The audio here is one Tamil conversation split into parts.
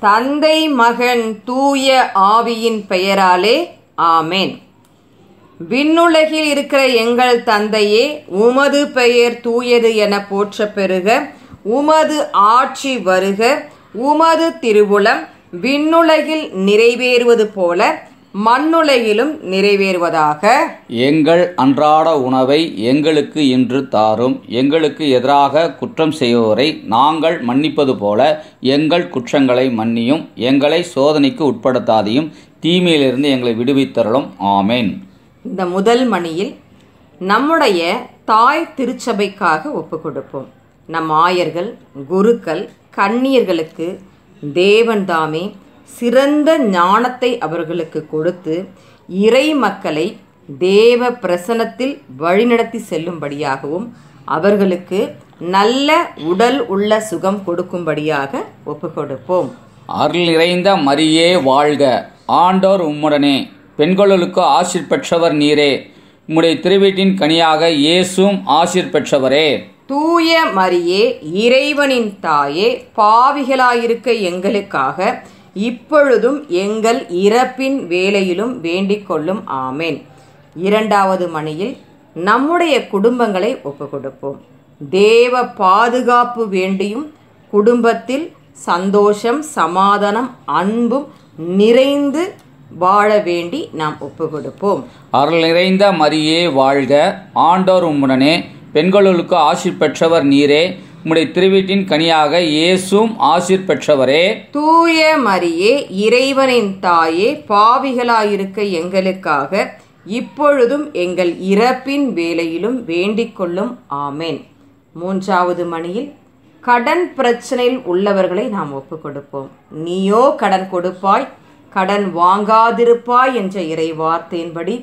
தந்தை மகன் தூய ஆவியின் பெயராலே ஆமேன். விண்ணுலகில் இருக்கிற எங்கள் தந்தையே உமது பெயர் தூயது என போற்ற பெறுக. உமது ஆட்சி வருக. உமது திருவுளம் விண்ணுலகில் நிறைவேறுவது போல மண்ணுலகிலும் நிறைவேறுவதாக. எங்கள் அன்றாட உணவை எங்களுக்கு இன்று தாரும். எங்களுக்கு எதிராக குற்றம் செய்வோரை நாங்கள் மன்னிப்பது போல எங்கள் குற்றங்களை மன்னியும் எங்களை சோதனைக்கு உட்படுத்தாதையும் தீமையிலிருந்து எங்களை விடுவித்தருளும். ஆமேன். இந்த முதல் மணியில் நம்முடைய தாய் திருச்சபைக்காக ஒப்பு கொடுப்போம். நம் ஆயர்கள் குருக்கள் கன்னியர்களுக்கு தேவன் தாமே சிறந்த ஞானத்தை அவர்களுக்கு கொடுத்து இறை மக்களை தேவ பிரசனத்தில் வழிநடத்தி செல்லும்படியாகவும் அவர்களுக்கு நல்ல உடல் உள்ள சுகம் கொடுக்கும்படியாக ஒப்பு கொடுப்போம் அருள் நிறைந்த மரியே வாழ்க. ஆண்டோர் உம்முடனே. பெண்களுக்கு ஆசிர் பெற்றவர் நீரே. உம்முடைய திருவீட்டின் கனியாக இயேசும் ஆசிர் பெற்றவரே. தூய மரியே இறைவனின் தாயே பாவிகளாயிருக்க எங்களுக்காக இப்பொழுதும் எங்கள் இறப்பின் வேலையிலும் வேண்டிக் கொள்ளும் ஆமேன். இரண்டாவது மணியில் நம்முடைய குடும்பங்களை ஒப்பு கொடுப்போம் தேவ பாதுகாப்பு வேண்டியும் குடும்பத்தில் சந்தோஷம் சமாதானம் அன்பும் நிறைந்து வாழ வேண்டி நாம் ஒப்பு கொடுப்போம் அருள் நிறைந்த மரியே வாழ்க. ஆண்டோர் உம்முடனே. பெண்களுக்கு ஆசிர் பெற்றவர் நீரே. உம்முடைய திருவீட்டின் கனியாக இயேசும் ஆசிர் பெற்றவரே. தூய மரியே இறைவனின் தாயே பாவிகளாயிருக்க எங்களுக்காக இப்பொழுதும் எங்கள் இறப்பின் வேலையிலும் வேண்டிக் கொள்ளும். ஆமேன். மூன்றாவது மணியில் கடன் பிரச்சனையில் உள்ளவர்களை நாம் ஒப்பு கொடுப்போம் நீயோ கடன் கொடுப்பாய் கடன் வாங்காதிருப்பாய் என்ற இறை வார்த்தையின்படி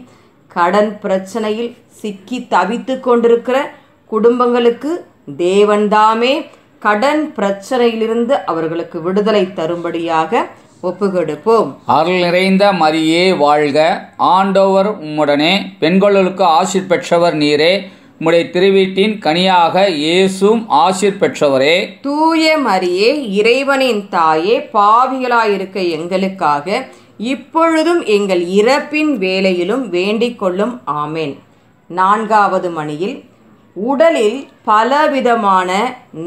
கடன் பிரச்சனையில் சிக்கி தவித்து கொண்டிருக்கிற குடும்பங்களுக்கு தேவன்தாமே கடன் பிரச்சனையிலிருந்து அவர்களுக்கு விடுதலை தரும்படியாக ஒப்புக்கொடுப்போம் அருள் நிறைந்த மரியே வாழ்க. ஆண்டவர் உம்முடனே பெண்களுக்கு ஆசிர் பெற்றவர் நீரே. உம்முடைய திருவீட்டின் கனியாக இயேசும் ஆசிர் பெற்றவரே. தூய மரியே இறைவனின் தாயே பாவிகளாயிருக்க எங்களுக்காக இப்பொழுதும் எங்கள் இறப்பின் வேலையிலும் வேண்டிக் கொள்ளும். ஆமேன். நான்காவது மணியில் உடலில் பலவிதமான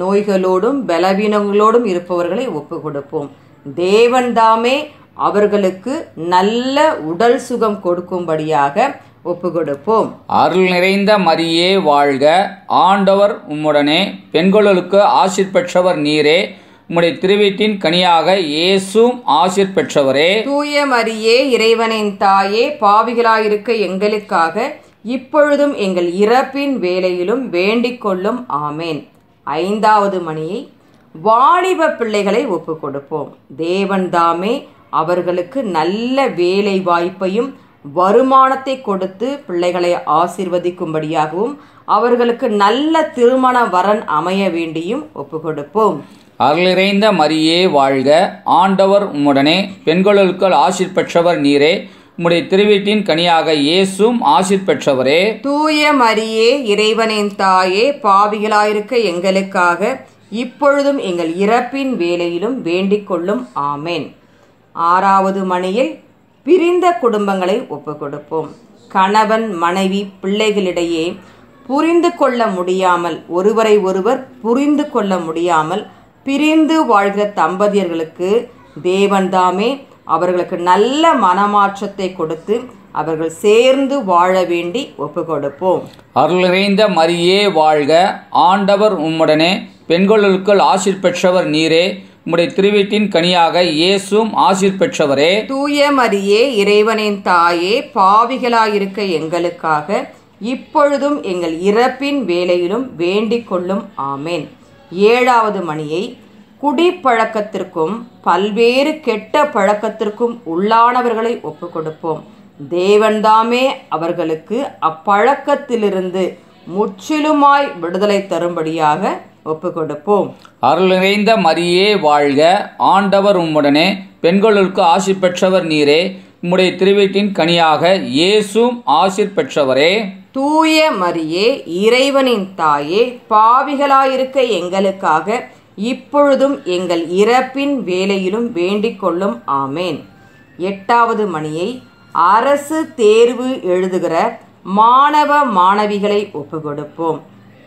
நோய்களோடும் பலவீனங்களோடும் இருப்பவர்களை ஒப்பு கொடுப்போம். தேவன்தாமே அவர்களுக்கு நல்ல உடல் சுகம் கொடுக்கும்படியாக ஒப்பு கொடுப்போம். அருள் நிறைந்த மரியே வாழ்க. ஆண்டவர் உம்முடனே பெண்களுக்கு ஆசிர் பெற்றவர் நீரே. உம்முடைய திருவீட்டின் கனியாக இயேசும் ஆசிர் பெற்றவரே. தூய மரியே இறைவனின் தாயே பாவிகளாயிருக்க எங்களுக்காக இப்பொழுதும் எங்கள் இறப்பின் வேலையிலும் வேண்டிக் கொள்ளும். ஆமேன். ஐந்தாவது மணியை வாலிப பிள்ளைகளை ஒப்பு கொடுப்போம். தேவன்தாமே அவர்களுக்கு நல்ல வேலை வாய்ப்பையும் வருமானத்தை கொடுத்து பிள்ளைகளை ஆசிர்வதிக்கும்படியாகவும் அவர்களுக்கு நல்ல திருமண வரன் அமைய வேண்டியும் ஒப்பு கொடுப்போம். அருளிறைந்த மரியே வாழ்க. ஆண்டவர் உம்முடனே பெண்களுக்கு ஆசிர் பெற்றவர் நீரே. உம்முடைய திருவீட்டின் கனியாக இயேசும் ஆசிர் பெற்றவரே. தூய மரியே இறைவனின் தாயே பாவிகளாயிருக்க எங்களுக்காக இப்பொழுதும் எங்கள் இறப்பின் வேலையிலும் வேண்டிக் கொள்ளும். ஆமேன். ஆறாவது மணியில் பிரிந்த குடும்பங்களை ஒப்புக்கொடுப்போம். கணவன் மனைவி பிள்ளைகளிடையே புரிந்து கொள்ள முடியாமல் ஒருவரை ஒருவர் புரிந்து கொள்ள முடியாமல் பிரிந்து வாழ்கிற தம்பதியர்களுக்கு தேவன்தாமே அவர்களுக்கு நல்ல மனமாற்றத்தை கொடுத்து அவர்கள் சேர்ந்து வாழ வேண்டி ஒப்பு கொடுப்போம் அருள் நிறைந்த மரியே வாழ்க. ஆண்டவர் உம்முடனே பெண்களுக்கு ஆசிர் பெற்றவர் நீரே. உம்முடைய திருவீட்டின் கனியாக இயேசும் ஆசிர் பெற்றவரே. தூய மரியே இறைவனின் தாயே பாவிகளாயிருக்க எங்களுக்காக இப்பொழுதும் எங்கள் இறப்பின் வேலையிலும் வேண்டிக் கொள்ளும். ஆமேன். ஏழாவது மணியை குடிப்பழக்கத்திற்கும் பல்வேறு கெட்ட பழக்கத்திற்கும் உள்ளானவர்களை ஒப்பு கொடுப்போம். தேவன்தாமே அவர்களுக்கு அப்பழக்கத்திலிருந்து முற்றிலுமாய் விடுதலை தரும்படியாக ஒப்பு கொடுப்போம். அருள் நிறைந்த மரியே வாழ்க. ஆண்டவர் உம்முடனே பெண்களுக்கு ஆசி பெற்றவர் நீரே. உம்முடைய திருவீட்டின் கனியாக இயேசும் ஆசிர் பெற்றவரே. தூய மரியே இறைவனின் தாயே பாவிகளாயிருக்க எங்களுக்காக இப்பொழுதும் எங்கள் இறப்பின் வேலையிலும் வேண்டிக் கொள்ளும். ஆமேன். எட்டாவது மணியை அரசு தேர்வு எழுதுகிற மாணவ மாணவிகளை ஒப்புக்கொடுப்போம்.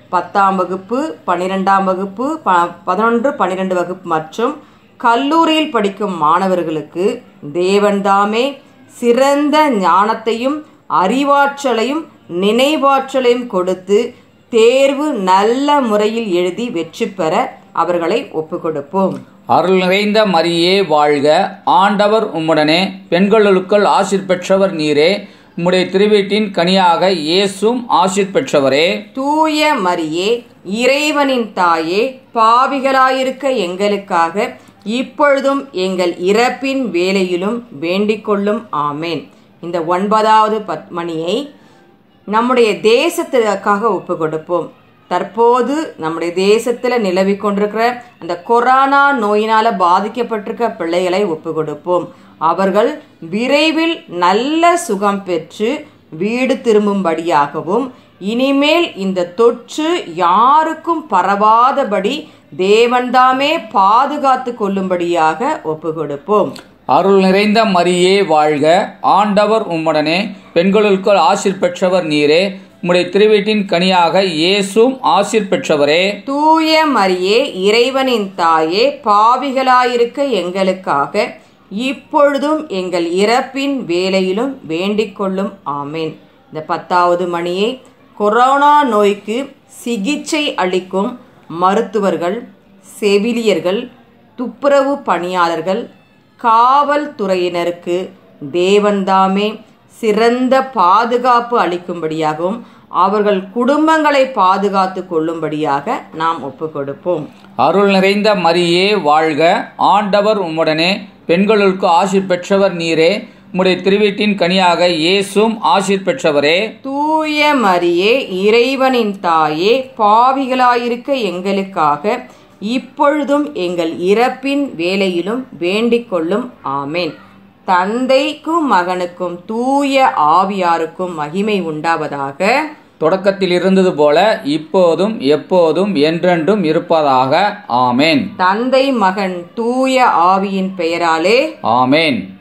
பத்தாம் வகுப்பு பன்னிரெண்டாம் வகுப்பு ப பதினொன்று பன்னிரெண்டு வகுப்பு மற்றும் கல்லூரியில் படிக்கும் மாணவர்களுக்கு தேவன்தாமே சிறந்த ஞானத்தையும் அறிவாற்றலையும் நினைவாற்றலையும் கொடுத்து தேர்வு நல்ல முறையில் எழுதி வெற்றி பெற அவர்களை ஒப்புக்கொடுப்போம். அருள் நிறைந்த மரியே வாழ்க. ஆண்டவர் உம்முடனே பெண்களுக்குள் ஆசிர் பெற்றவர் நீரே. உம்முடைய திருவீட்டின் கனியாக இயேசும் ஆசிர் பெற்றவரே. தூய மரியே இறைவனின் தாயே பாவிகளாயிருக்க எங்களுக்காக இப்பொழுதும் எங்கள் இறப்பின் வேலையிலும் வேண்டிக் கொள்ளும். ஆமேன். இந்த ஒன்பதாவது பத் மணியை நம்முடைய தேசத்திற்காக ஒப்பு கொடுப்போம் தற்போது நம்முடைய தேசத்தில் நிலவி கொண்டிருக்கிற அந்த கொரோனா நோயினால் பாதிக்கப்பட்டிருக்க பிள்ளைகளை ஒப்பு கொடுப்போம். அவர்கள் விரைவில் நல்ல சுகம் பெற்று வீடு திரும்பும்படியாகவும் இனிமேல் இந்த தொற்று யாருக்கும் பரவாதபடி தேவன்தாமே பாதுகாத்து கொள்ளும்படியாக ஒப்பு கொடுப்போம். அருள் நிறைந்த மரியே வாழ்க. ஆண்டவர் உம்முடனே. பெண்களுக்குள் ஆசிர் பெற்றவர் நீரே. உம்முடைய திருவீட்டின் கனியாக இயேசும் ஆசிர் பெற்றவரே. தூய மரியே இறைவனின் தாயே பாவிகளாயிருக்க எங்களுக்காக இப்பொழுதும் எங்கள் இறப்பின் வேலையிலும் வேண்டிக் கொள்ளும். ஆமேன். இந்த பத்தாவது மணியை கொரோனா நோய்க்கு சிகிச்சை அளிக்கும் மருத்துவர்கள் செவிலியர்கள் துப்புரவு பணியாளர்கள் காவல்துறையினருக்கு தேவன்தாமே சிறந்த பாதுகாப்பு அளிக்கும்படியாகவும் அவர்கள் குடும்பங்களை பாதுகாத்து கொள்ளும்படியாக நாம் ஒப்புக் கொடுப்போம் அருள் நிறைந்த மரியே வாழ்க. ஆண்டவர் உம்முடனே பெண்களுக்கு ஆசிர் பெற்றவர் நீரே. உம்முடைய திருவீட்டின் கனியாக இயேசும் ஆசிர் பெற்றவரே. தூய மரியே இறைவனின் தாயே பாவிகளாயிருக்க எங்களுக்காக இப்பொழுதும் எங்கள் இறப்பின் வேலையிலும் வேண்டிக் கொள்ளும். ஆமேன். தந்தைக்கும் மகனுக்கும் தூய ஆவியாருக்கும் மகிமை உண்டாவதாக. தொடக்கத்தில் இருந்தது போல இப்போதும் எப்போதும் என்றென்றும் இருப்பதாக. ஆமேன். தந்தை மகன் தூய ஆவியின் பெயராலே. ஆமேன்.